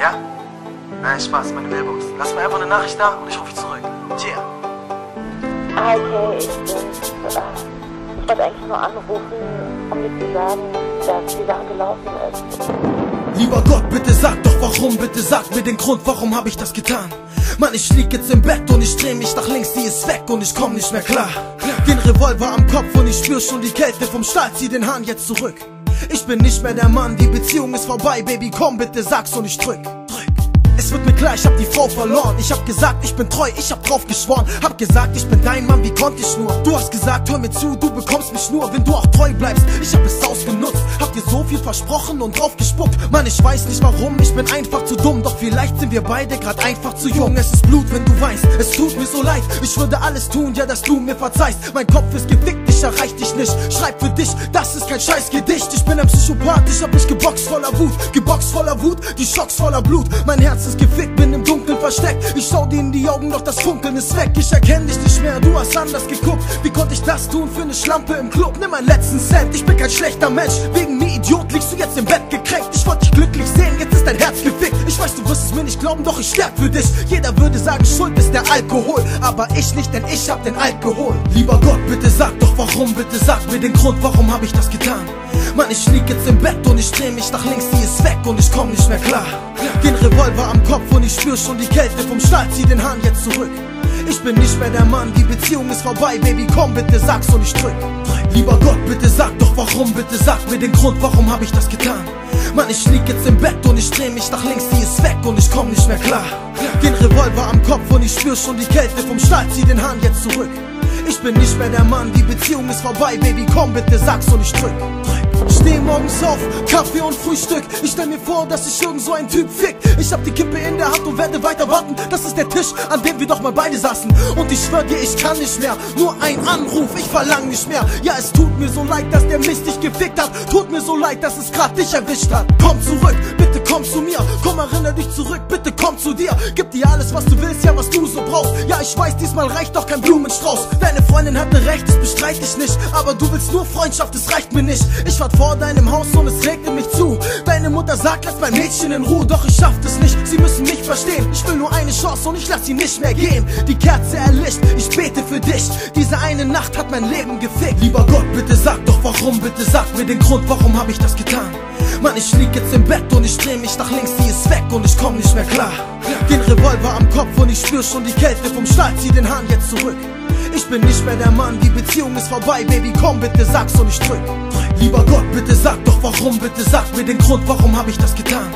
Kein Spaß, meine Mailbox. Lass mir einfach eine Nachricht da und ich rufe dich zurück. Hi, Kay, ich bin's. Äh, Ich wollte eigentlich nur anrufen, um dir zu sagen, dass die Sache gelaufen ist. Lieber Gott, bitte sag doch warum, bitte sag mir den Grund, warum hab ich das getan? Mann, ich lieg jetzt im Bett und ich dreh mich nach links, sie ist weg und ich komm nicht mehr klar. Den Revolver am Kopf und ich spür schon die Kälte vom Stahl, zieh den Hahn jetzt zurück. Ich bin nicht mehr der Mann, die Beziehung ist vorbei, Baby, komm bitte sag's und ich drück. Wird mir klar, ich hab die Frau verloren. Ich hab gesagt, ich bin treu, ich hab drauf geschworen. Hab gesagt, ich bin dein Mann, wie konnte ich nur? Du hast gesagt, hör mir zu, du bekommst mich nur, wenn du auch treu bleibst. Ich hab es ausgenutzt, hab dir so viel versprochen und drauf gespuckt. Mann, ich weiß nicht warum, ich bin einfach zu dumm. Doch vielleicht sind wir beide grad einfach zu jung. Es ist Blut, wenn du weißt, es tut mir so leid. Ich würde alles tun, ja, dass du mir verzeihst. Mein Kopf ist gefickt, ich erreich dich nicht. Schreib für dich, das ist kein Scheißgedicht. Ich bin ein Psychopath, ich hab mich geboxt voller Wut. Geboxt voller Wut, die Schocks voller Blut. Mein Herz ist gefickt, bin im Dunkeln versteckt. Ich schau dir in die Augen, doch das Funkeln ist weg. Ich erkenn dich nicht mehr, du hast anders geguckt. Wie konnte ich das tun für eine Schlampe im Club? Nimm meinen letzten Cent, ich bin kein schlechter Mensch. Wegen mir, Idiot, liegst du jetzt im Bett gekränkt. Ich wollte dich glücklich sehen, jetzt ist dein Herz gefickt. Ich weiß, du wirst es mir nicht glauben, doch ich sterb für dich. Jeder würde sagen, Schuld ist der Alkohol. Aber ich nicht, denn ich hab den Alkohol. Lieber Gott, bitte sag doch warum, bitte sag mir den Grund, warum hab ich das getan? Mann, ich lieg jetzt im Bett und ich dreh mich nach links, sie ist weg und ich komm nicht mehr klar. Den Revolver am Kopf und ich spür schon die Kälte vom Stahl, zieh den Hahn jetzt zurück. Ich bin nicht mehr der Mann, die Beziehung ist vorbei, Baby, komm bitte sag's und ich drück. Lieber Gott, bitte sag doch warum, bitte sag mir den Grund, warum hab ich das getan? Mann, ich lieg jetzt im Bett und ich dreh mich nach links, sie ist weg und ich komm nicht mehr klar. Den Revolver am Kopf und ich spür schon die Kälte vom Stahl, zieh den Hahn jetzt zurück. Ich bin nicht mehr der Mann, die Beziehung ist vorbei, Baby, komm bitte sag's und ich drück. Steh morgens auf, und Frühstück. Ich stell mir vor, dass ich irgend so ein Typ fick. Ich hab die Kippe in der Hand und werde weiter warten. Das ist der Tisch, an dem wir doch mal beide saßen. Und ich schwör dir, ich kann nicht mehr. Nur ein Anruf, ich verlang nicht mehr. Ja, es tut mir so leid, dass der Mist dich gefickt hat. Tut mir so leid, dass es grad dich erwischt hat. Komm zurück, bitte komm zu mir. Komm, erinner dich zurück, bitte komm zu dir. Gib dir alles, was du willst, ja, was du so brauchst. Ja, ich weiß, diesmal reicht doch kein Blumenstrauß. Deine Freundin hatte recht, das bestreite ich nicht. Aber du willst nur Freundschaft, es reicht mir nicht. Ich wart vor deinem Haus und es regnet mich zu. Deine Mutter sagt, lass mein Mädchen in Ruhe, doch ich schaff das nicht. Sie müssen mich verstehen. Ich will nur eine Chance und ich lass sie nicht mehr gehen. Die Kerze erlischt, ich bete für dich. Diese eine Nacht hat mein Leben gefickt. Lieber Gott, bitte sag doch warum, bitte sag mir den Grund, warum hab ich das getan? Mann, ich lieg jetzt im Bett und ich dreh mich nach links, sie ist weg und ich komm nicht mehr klar. Den Revolver am Kopf und ich spür schon die Kälte vom Stahl, zieh den Hahn jetzt zurück. Ich bin nicht mehr der Mann, die Beziehung ist vorbei, Baby, komm bitte sag's und ich drück. Lieber Gott, bitte sag doch warum, bitte sag mir den Grund, warum hab ich das getan?